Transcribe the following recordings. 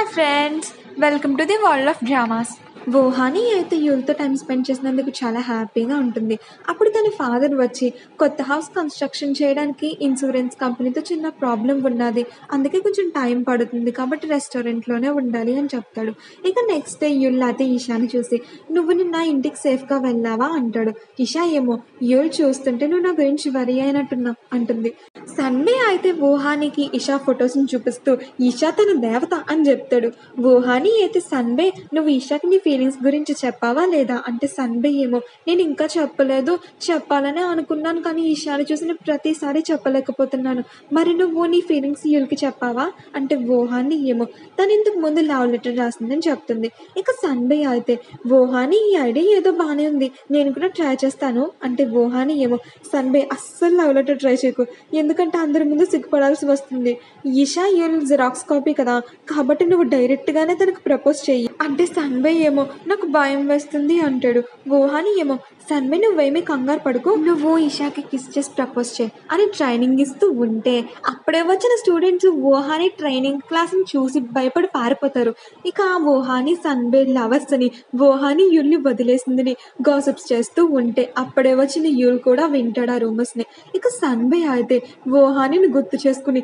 Hi friends, welcome to the world of dramas. వోహాని అయితే యూల్తో time spend చేసినందుకు చాలా హ్యాపీగా ఉంటుంది. అప్పుడు తన ఫాదర్ వచ్చి కొత్త హౌస్ కన్స్ట్రక్షన్ చేయడానికి ఇన్సూరెన్స్ కంపెనీతో చిన్న ప్రాబ్లం ఉన్నది. అందుకే కొంచెం టైం పడుతుంది కాబట్టి రెస్టారెంట్లోనే ఉండాలి అని చెప్తాడు. ఇక నెక్స్ట్ డే యుల్ అయితే ఈషాని చూసి నువ్వు నిన్న ఇంటికి సేఫ్గా వెళ్ళావా? అంటాడు. ఇషా ఏమో యుల్ చూస్తుంటే నువ్వు నా గురించి వరి అయినట్టున్నా అంటుంది. సండే అయితే వుహానికి ఇషా ఫొటోస్ని చూపిస్తూ ఇషా తన దేవత అని చెప్తాడు. వుహాని అయితే సన్బే నువ్వు ఇషాకి నీ ఫీల్ ఫీలింగ్స్ గురించి చెప్పావా లేదా? అంటే సన్బే ఏమో నేను ఇంకా చెప్పలేదు. చెప్పాలనే అనుకున్నాను కానీ ఇషాని చూసిన ప్రతిసారి చెప్పలేకపోతున్నాను. మరి నువ్వు నీ ఫీలింగ్స్ యుల్కి చెప్పావా? అంటే ఓహాని ఏమో తను ఇంతకు ముందు లవ్ లెటర్ రాసిందని చెప్తుంది. ఇక సన్బే అయితే ఓహాని ఈ ఐడియా ఏదో బాగానే ఉంది. నేను కూడా ట్రై చేస్తాను. అంటే ఓహాని ఏమో సన్బే అస్సలు లవ్ లెటర్ ట్రై చేయకు. ఎందుకంటే అందరి ముందు సిగ్గుపడాల్సి వస్తుంది. ఈషా యూల్ జిరాక్స్ కాపీ కదా. కాబట్టి నువ్వు డైరెక్ట్గానే తనకు ప్రపోజ్ చెయ్యి. అంటే సన్బే ఏమో నాకు భయం వేస్తుంది అంటాడు. వోహాని ఏమో సన్బే నువ్వేమీ కంగారు పడుకో. నువ్వు ఈషాకి కిస్ చేసి ప్రపోజ్ చేయి. అని ట్రైనింగ్ ఇస్తూ ఉంటే అప్పుడే వచ్చిన స్టూడెంట్స్ ఓహాని ట్రైనింగ్ క్లాస్ని చూసి భయపడి పారిపోతారు. ఇక ఆ వోహాని సన్బే లవర్స్ అని ఓహాని యుల్ని వదిలేసిందని గాసిప్స్ చేస్తూ ఉంటే అప్పుడే వచ్చిన యుల్ కూడా వింటాడు ఆ రూమర్స్ని ఇక సన్బే అయితే ఓహానిని గుర్తు చేసుకుని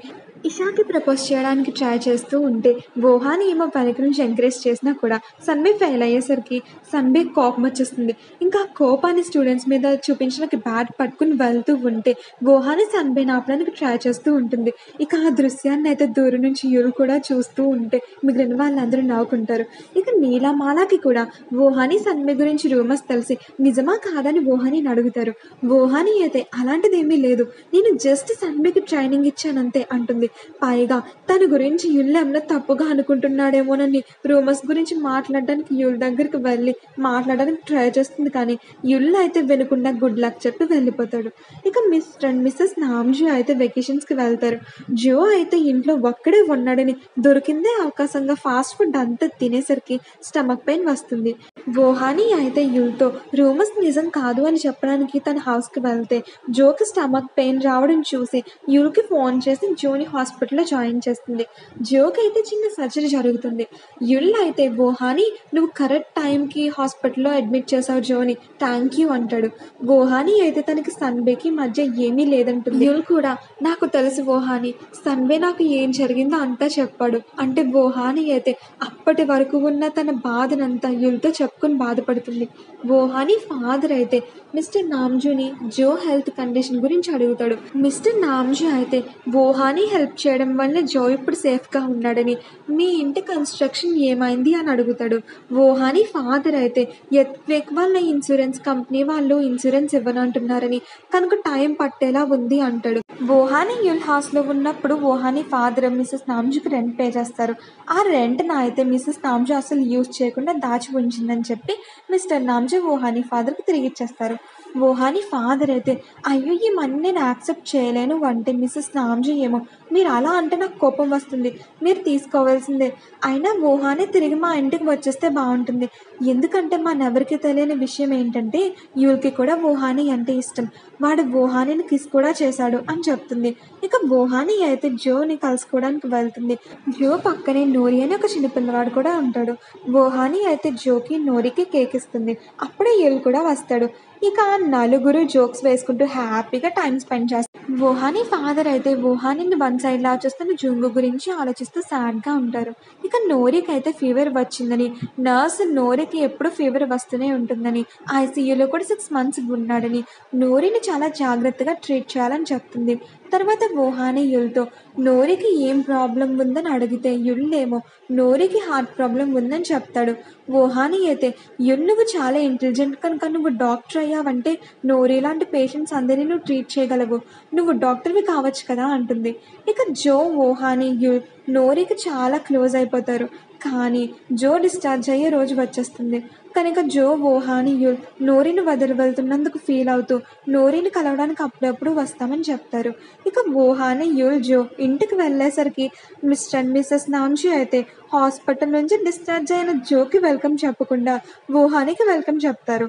ఇషాకి ప్రపోజ్ చేయడానికి ట్రై చేస్తూ ఉంటే వోహాని ఏమో వెనక నుంచి ఎంకరేజ్ చేసినా కూడా సన్బే ఫెయిల్ అయ్యేసరికి సన్బే కోపం వచ్చేస్తుంది. ఇంకా కోపాన్ని స్టూడెంట్స్ మీద చూపించడానికి బ్యాట్ పట్టుకుని వెళ్తూ ఉంటే వోహాని సన్బేని ఆపడానికి ట్రై చేస్తూ ఉంటుంది. ఇక ఆ దృశ్యాన్ని అయితే దూరం నుంచి యురు కూడా చూస్తూ ఉంటే మిగిలిన వాళ్ళందరూ నవ్వుకుంటారు. ఇక నీలమాలకి కూడా వోహాని సన్బే గురించి రూమర్స్ తెలిసి నిజమా కాదని వోహానిని అడుగుతారు. వోహాని అయితే అలాంటిదేమీ లేదు. నేను జస్ట్ సన్బేకి ట్రైనింగ్ ఇచ్చానంతే అంటుంది. పైగా తన గురించి యుల్ తప్పుగా అనుకుంటున్నాడేమోనని రూమర్స్ గురించి మాట్లాడడానికి యుల్ దగ్గరికి వెళ్ళి మాట్లాడడానికి ట్రై చేస్తుంది కానీ యుల్ అయితే వినకుండా గుడ్ లక్ చెప్పి వెళ్ళిపోతాడు. ఇక మిస్టర్ అండ్ మిస్సెస్ నామ్జీ అయితే వెకేషన్స్కి వెళ్తారు. జో అయితే ఇంట్లో ఒక్కడే ఉన్నాడని దొరికిందే అవకాశంగా ఫాస్ట్ ఫుడ్ అంతా తినేసరికి స్టమక్ పెయిన్ వస్తుంది. వోహాని అయితే యుల్తో రూమర్స్ నిజం కాదు అని చెప్పడానికి తన హౌస్కి వెళ్తే జోకి స్టమక్ పెయిన్ రావడం చూసి యుల్కి ఫోన్ చేసి జోని హాస్పిటల్లో జాయిన్ చేస్తుంది. జోకి అయితే చిన్న సర్జరీ జరుగుతుంది. యుల్ అయితే వోహాని నువ్వు కరెక్ట్ టైంకి హాస్పిటల్లో అడ్మిట్ చేసావు జోని థ్యాంక్ యూ అంటాడు. వోహాని అయితే తనకి సన్బేకి మధ్య ఏమీ లేదంటుంది. యుల్ కూడా నాకు తెలుసు వోహాని సన్బే నాకు ఏం జరిగిందో అంతా చెప్పాడు. అంటే వోహాని అయితే అప్పటి వరకు ఉన్న తన బాధనంతా యుల్తో చెప్పుకొని బాధపడుతుంది. వోహాని ఫాదర్ అయితే మిస్టర్ నామ్జుని జో హెల్త్ కండిషన్ గురించి అడుగుతాడు. మిస్టర్ నామ్జు అయితే వోహాని హెల్ప్ చేయడం వల్ల జో ఇప్పుడు సేఫ్గా ఉన్నాడని మీ ఇంటి కన్స్ట్రక్షన్ ఏమైంది అని అడుగుతాడు. వోహాని ఫాదర్ అయితే ఎత్వేక్ వాళ్ళ ఇన్సూరెన్స్ కంపెనీ వాళ్ళు ఇన్సూరెన్స్ ఇవ్వనంటున్నారని కనుక టైం పట్టేలా ఉంది అంటాడు. వోహాని యుల్ హౌస్లో ఉన్నప్పుడు వోహాని ఫాదర్ మిసెస్ నామ్జుకి రెంట్ పే చేస్తారు. ఆ రెంట్ని అయితే మిసెస్ నామ్జు అసలు యూజ్ చేయకుండా దాచి ఉంచిందని చెప్పి మిస్టర్ నామ్జు వోహాని ఫాదర్కి తిరిగి ఇచ్చేస్తారు. ఓహాని ఫాదర్ అయితే అయ్యో ఈ మనీ నేను యాక్సెప్ట్ చేయలేను అంటే మిస్సెస్ నామ్జీ ఏమో మీరు అలా అంటే నాకు కోపం వస్తుంది. మీరు తీసుకోవాల్సిందే. అయినా ఊహానే తిరిగి మా ఇంటికి వచ్చేస్తే బాగుంటుంది. ఎందుకంటే మనెవరికి తెలియని విషయం ఏంటంటే యూల్కి కూడా ఊహాని అంటే ఇష్టం. వాడు ఊహానిని కిస్ కూడా చేశాడు అని చెప్తుంది. ఇక ఊహాని అయితే జోని కలుసుకోవడానికి వెళ్తుంది. జో పక్కనే నోరి అని ఒక చిన్నపిల్లవాడు కూడా ఉంటాడు. ఊహాని అయితే జోకి నోరికి కేక్ ఇస్తుంది అప్పుడే యూల్ కూడా వస్తాడు. ఇక నలుగురు జోక్స్ వేసుకుంటూ హ్యాపీగా టైం స్పెండ్ చేస్తారు. వుహాని ఫాదర్ అయితే వోహానిని వన్ సైడ్ లా చూస్తున్న జుంగు గురించి ఆలోచిస్తూ సాడ్గా ఉంటారు. ఇక నోరికి అయితే ఫీవర్ వచ్చిందని నర్స్ నోరికి ఎప్పుడు ఫీవర్ వస్తూనే ఉంటుందని ఐసీయూలో కూడా సిక్స్ మంత్స్ ఉన్నాడని నోరిని చాలా జాగ్రత్తగా ట్రీట్ చేయాలని చెప్తుంది. తర్వాత వోహాని యుల్తో నోరికి ఏం ప్రాబ్లం ఉందని అడిగితే యుల్లేమో నోరికి హార్ట్ ప్రాబ్లం ఉందని చెప్తాడు. వోహాని అయితే యుల్ నువ్వు చాలా ఇంటెలిజెంట్ కనుక నువ్వు డాక్టర్ అయ్యావంటే నోరి లాంటి పేషెంట్స్ అందరినీ నువ్వు ట్రీట్ చేయగలవు. నువ్వు డాక్టర్వి కావచ్చు కదా అంటుంది. ఇక జో వోహాని యుల్ నోరికి చాలా క్లోజ్ అయిపోతారు. కానీ జో డిశ్చార్జ్ అయ్యే రోజు వచ్చేస్తుంది. కనుక జో ఓహాని యుల్ నోరిని వదిలి వెళ్తున్నందుకు ఫీల్ అవుతూ నోరిని కలవడానికి అప్పుడప్పుడు వస్తామని చెప్తారు. ఇక ఓహాని యుల్ జో ఇంటికి వెళ్ళేసరికి మిస్టర్ అండ్ మిస్సెస్ నాంజీ అయితే హాస్పిటల్ నుంచి డిశ్చార్జ్ అయిన జోకి వెల్కమ్ చెప్పకుండా ఓహానికి వెల్కమ్ చెప్తారు.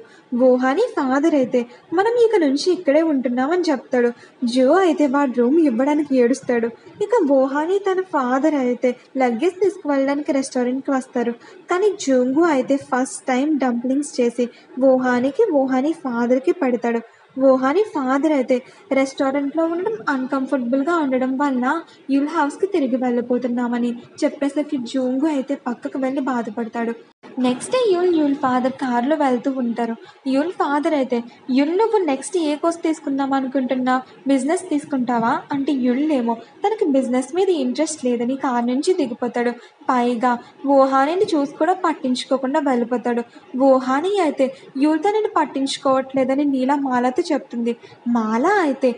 ఓహాని ఫాదర్ అయితే మనం ఇక నుంచి ఇక్కడే ఉంటున్నామని చెప్తాడు. జో అయితే వాడు రూమ్ ఇవ్వడానికి ఏడుస్తాడు. ఇక ఓహాని తన ఫాదర్ అయితే లగేజ్ తీసుకువెళ్ళడానికి రెస్టారెంట్కి వస్తారు. కానీ జోంగు అయితే ఫస్ట్ టైం డంప్లింగ్స్ చేసి ఓహానికి ఓహాని ఫాదర్కి పెడతాడు. ఓహాని ఫాదర్ అయితే రెస్టారెంట్లో ఉండడం అన్కంఫర్టబుల్గా ఉండడం వల్ల యుల్ హౌస్కి తిరిగి వెళ్ళిపోతున్నామని చెప్పేసరికి జూంగు అయితే పక్కకు వెళ్ళి బాధపడతాడు. Next day Yul Yul father కారులో వెళ్తూ ఉంటారు. యుల్ ఫాదర్ అయితే యుల్ నువ్వు నెక్స్ట్ ఏ కోర్స్ తీసుకుందాం అనుకుంటున్నా? బిజినెస్ తీసుకుంటావా? అంటే యుల్ ఏమో తనకి బిజినెస్ మీద ఇంట్రెస్ట్ లేదని కార్ నుంచి దిగిపోతాడు. పైగా ఓహానిని చూసి కూడా పట్టించుకోకుండా వెళ్ళిపోతాడు. ఓహాని అయితే యుల్ నేను పట్టించుకోవట్లేదని నీలా మాలతో చెప్తుంది. మాల అయితే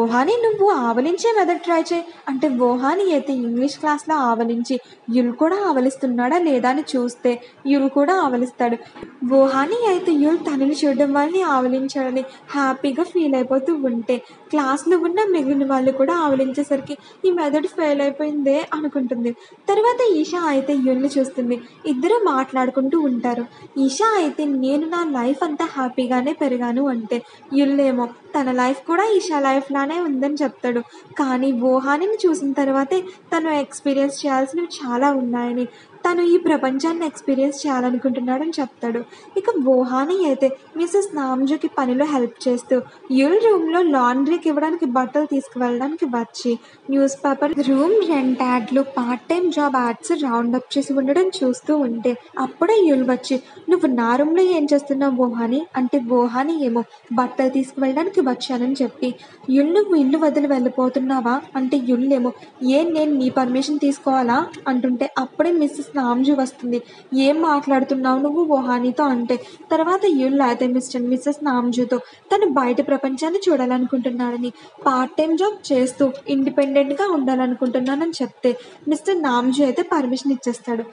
ఓహాని నువ్వు ఆవలించే మెదడు ట్రై చేయి. అంటే ఓహాని అయితే ఇంగ్లీష్ క్లాస్లో ఆవలించి యుల్ కూడా ఆవలిస్తున్నాడా లేదా అని చూస్తే యుల్ కూడా ఆవలిస్తాడు. ఓహాని అయితే యుల్ తనని చూడడం వల్ల ఆవలించాడని హ్యాపీగా ఫీల్ అయిపోతూ ఉంటే క్లాస్లో ఉన్న మిగిలిన వాళ్ళు కూడా ఆవలించేసరికి ఈ మెదడు ఫెయిల్ అయిపోయిందే అనుకుంటుంది. తర్వాత ఈషా అయితే యుల్ని చూస్తుంది. ఇద్దరు మాట్లాడుకుంటూ ఉంటారు. ఈషా అయితే నేను నా లైఫ్ అంతా హ్యాపీగానే పెరిగాను అంటే యుల్లేమో తన లైఫ్ కూడా ఈషా లైఫ్ లానే ఉందని చెప్తాడు. కానీ ఓహానిని చూసిన తర్వాతే తను ఎక్స్పీరియన్స్ చేయాల్సినవి చాలా ఉన్నాయని తను ఈ ప్రపంచాన్ని ఎక్స్పీరియన్స్ చేయాలనుకుంటున్నాడని చెప్తాడు. ఇక బోహాని అయితే మిసెస్ నామ్జుకి పనిలో హెల్ప్ చేస్తూ యుల్ రూమ్లో లాండ్రీకి ఇవ్వడానికి బట్టలు తీసుకువెళ్ళడానికి వచ్చి న్యూస్ పేపర్ రూమ్ రెంట్ యాడ్లు part time job ads round up చేసి ఉండడం చూస్తూ ఉంటే అప్పుడే యుల్ వచ్చి నువ్వు నా రూమ్లో ఏం చేస్తున్నావు ఓహాని అంటే బోహాని ఏమో బట్టలు తీసుకువెళ్ళడానికి వచ్చానని చెప్పి యుల్ నువ్వు ఇల్లు వదిలి వెళ్ళిపోతున్నావా? అంటే యుల్ ఏమో ఏం నేను నీ పర్మిషన్ తీసుకోవాలా? అంటుంటే అప్పుడే మిస్సెస్ నామ్జు వస్తుంది. ఏం మాట్లాడుతున్నావు నువ్వు ఓహానితో అంటే తర్వాత యుల్ అయితే మిస్టర్ మిస్సెస్ నామ్జుతో తను బయట ప్రపంచాన్ని చూడాలనుకుంటున్నాడని పార్ట్ టైం జాబ్ చేస్తూ ఇండిపెండెంట్గా ఉండాలనుకుంటున్నానని చెప్తే మిస్టర్ నామ్జు అయితే పర్మిషన్ ఇచ్చేస్తాడు.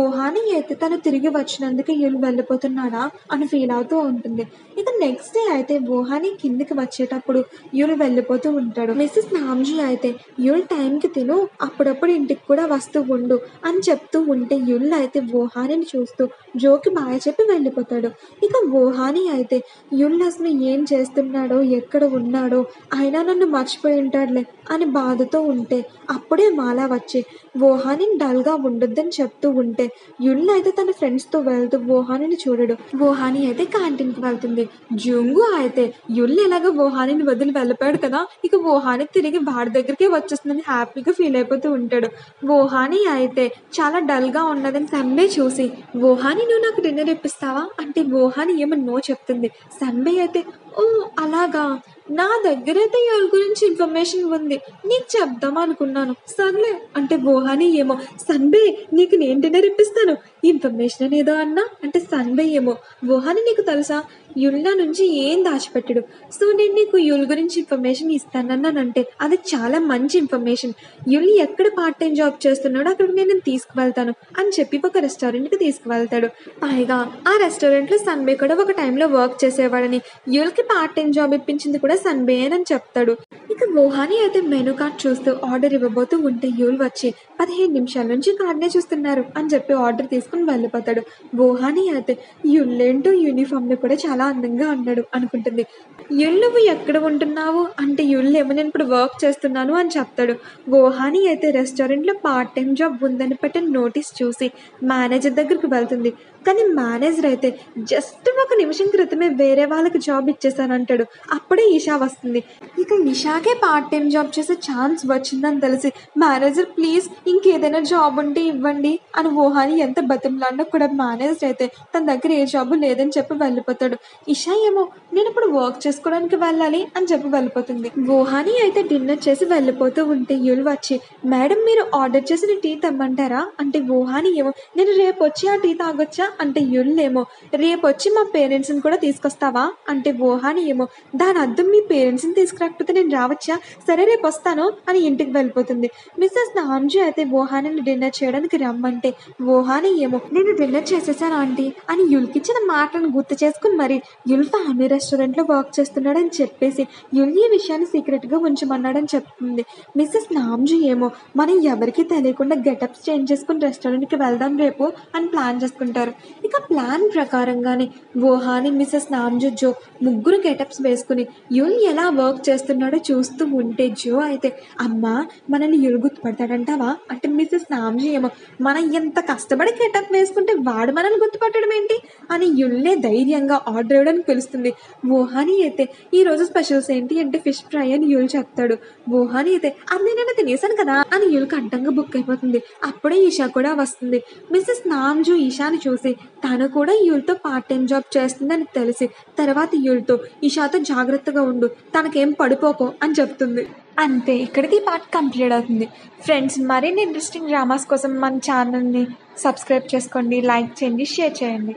ఓహాని అయితే తను తిరిగి వచ్చినందుకు యుల్ వెళ్ళిపోతున్నాడా అని ఫీల్ అవుతూ ఉంటుంది. ఇక నెక్స్ట్ డే అయితే ఓహాని కిందికి వచ్చేటప్పుడు యుల్ వెళ్ళిపోతూ ఉంటాడు. మిస్సెస్ నామ్జీ అయితే యుల్ టైంకి తిను అప్పుడప్పుడు ఇంటికి కూడా వస్తూ ఉండు అని చెప్తూ ఉంటే యుల్ అయితే ఓహానిని చూస్తూ జోకి బాయ చెప్పి వెళ్ళిపోతాడు. ఇక ఓహాని అయితే యుల్ అసలు ఏం చేస్తున్నాడో ఎక్కడ ఉన్నాడో అయినా నన్ను మర్చిపోయి ఉంటాడులే అని బాధతో ఉంటే అప్పుడే మాలా వచ్చి ఓహానిని డల్గా ఉండొద్దని చెప్తూ ఉంటే యుల్ అయితే తన ఫ్రెండ్స్తో వెళ్తూ ఓహానిని చూడడు. ఓహాని అయితే క్యాంటీన్కి వెళ్తుంది. జుంగు అయితే యుల్ ఎలాగో ఓహానిని వదిలి వెళ్ళిపోయాడు కదా ఇక ఓహాని తిరిగి వాడి దగ్గరికే వచ్చేస్తుందని హ్యాపీగా ఫీల్ అయిపోతూ ఉంటాడు. ఓహాని అయితే చాలా డల్గా ఉన్నదని సన్బే చూసి ఓహాని నువ్వు నాకు డిన్నర్ ఇప్పిస్తావా? అంటే ఓహాని ఏమో నో చెప్తుంది. సన్బే అయితే ఓ అలాగా? నా దగ్గర అయితే ఎవరి గురించి ఇన్ఫర్మేషన్ ఉంది. నీకు చెప్దాం అనుకున్నాను. సర్లే అంటే బోహాని ఏమో. సన్బే నీకు నేను డిన్నర్ ఇప్పిస్తాను. ఇన్ఫర్మేషన్ అనేదో అన్నా? అంటే సన్బే ఏమో. బోహాని నీకు తెలుసా? యుల్లా నుంచి ఏం దాచిపెట్టడు? సో నేను నీకు యుల్ గురించి ఇన్ఫర్మేషన్ ఇస్తానన్నానంటే అది చాలా మంచి ఇన్ఫర్మేషన్ యుల్ ఎక్కడ పార్ట్ టైం జాబ్ చేస్తున్నాడో అక్కడికి నేను తీసుకువెళ్తాను అని చెప్పి ఒక రెస్టారెంట్కి తీసుకువెళ్తాడు. పైగా ఆ రెస్టారెంట్లో సన్బే కూడా ఒక టైంలో వర్క్ చేసేవాడని. యుల్కి పార్ట్ టైం జాబ్ ఇప్పించింది కూడా సన్బే అని చెప్తాడు. ఇక మోహాని అయితే మెనూ కార్డ్ చూస్తూ ఆర్డర్ ఇవ్వబోతూ ఉంటే యూల్ వచ్చి పదిహేను నిమిషాల నుంచి కార్డ్నే చూస్తున్నారు అని చెప్పి ఆర్డర్ తీసుకుని వెళ్ళిపోతాడు. మోహాని అయితే యుల్లేంటో యూనిఫామ్ని కూడా చాలా అందంగా ఉన్నాడు అనుకుంటుంది. యుల్ నువ్వు ఎక్కడ ఉంటున్నావు? అంటే యుల్ ఏమో నేను ఇప్పుడు వర్క్ చేస్తున్నాను అని చెప్తాడు. మోహాని అయితే రెస్టారెంట్లో పార్ట్ టైం జాబ్ ఉందని పెట్టిన నోటీస్ చూసి మేనేజర్ దగ్గరికి వెళ్తుంది. కానీ మేనేజర్ అయితే జస్ట్ ఒక నిమిషం క్రితమే వేరే వాళ్ళకి జాబ్ ఇచ్చేసానంటాడు అప్పుడే ఈషా వస్తుంది. ఇక ఈషాకే పార్ట్ టైం జాబ్ చేసే ఛాన్స్ వచ్చిందని తెలిసి మేనేజర్ ప్లీజ్ ఇంకేదైనా జాబ్ ఉంటే ఇవ్వండి అని ఓహాని ఎంత బతిమలాడినా కూడా మేనేజర్ అయితే తన దగ్గర ఏ జాబ్ లేదని చెప్పి వెళ్ళిపోతాడు. ఇషా ఏమో నేను ఇప్పుడు వర్క్ చేసుకోవడానికి వెళ్ళాలి అని చెప్పి వెళ్ళిపోతుంది. ఓహాని అయితే డిన్నర్ చేసి వెళ్ళిపోతూ ఉంటే యులు వచ్చి మేడం మీరు ఆర్డర్ చేసిన టీ తెమ్మంటారా? అంటే ఊహాని ఏమో నేను రేపు వచ్చి ఆ టీ తాగొచ్చా? అంటే యుల్ రేపు వచ్చి మా పేరెంట్స్ని కూడా తీసుకొస్తావా? అంటే ఓహాని ఏమో దాని అర్థం మీ పేరెంట్స్ని తీసుకురాకపోతే నేను రావ రావచ్చా? సరే రేపు వస్తాను అని ఇంటికి వెళ్ళిపోతుంది. మిస్సెస్ నామ్జీ అయితే వోహాని డిన్నర్ చేయడానికి రమ్మంటే వోహాని ఏమో నేను డిన్నర్ చేసేసాను ఆంటీ? అని యుల్కిచ్చిన మాటలను గుర్తు చేసుకుని మరి యుల్ ఫ్యామిలీ రెస్టారెంట్లో వర్క్ చేస్తున్నాడని చెప్పేసి యుల్ ఈ విషయాన్ని సీక్రెట్గా ఉంచమన్నాడని చెప్తుంది. మిస్సెస్ నామ్జీ ఏమో మనం ఎవరికీ తెలియకుండా గెటప్స్ చేంజ్ చేసుకుని రెస్టారెంట్కి వెళ్దాం రేపు అని ప్లాన్ చేసుకుంటారు. ఇక ప్లాన్ ప్రకారంగానే వోహాని మిస్సెస్ నామ్జు జో ముగ్గురు గెటప్స్ వేసుకుని యుల్ ఎలా వర్క్ చేస్తున్నాడో చూ చూస్తూ ఉంటే జో అయితే అమ్మా మనల్ని యుల్ గుర్తుపడతాడంటావా అంటే మిస్సెస్ నామ్జీ ఏమో మనం ఎంత కష్టపడి కెటప్ వేసుకుంటే వాడు మనల్ని గుర్తుపట్టడం ఏంటి? అని యుల్లే ధైర్యంగా ఆర్డర్ ఇవ్వడానికి పిలుస్తుంది. వోహాని అయితే ఈ రోజు స్పెషల్స్ ఏంటి? అంటే ఫిష్ ఫ్రై అని యుల్ చెప్తాడు. వోహాని అయితే అది నేను తినేసాను కదా అని యుల్కి అడ్డంగా బుక్ అయిపోతుంది. అప్పుడే ఈషా కూడా వస్తుంది. మిస్సెస్ నామ్జు ఈషాని చూసి తను కూడా యుల్తో పార్ట్ టైం జాబ్ చేస్తుందని తెలిసి తర్వాత యుల్తో ఈషాతో జాగ్రత్తగా ఉండు. తనకేం పడిపోకో అని అని చెప్తుంది. అంతే ఇక్కడికి ఈ పార్ట్ కంప్లీట్ అవుతుంది. ఫ్రెండ్స్ మరిన్ని ఇంట్రెస్టింగ్ డ్రామాస్ కోసం మన ఛానల్ని సబ్స్క్రైబ్ చేసుకోండి లైక్ చేయండి షేర్ చేయండి.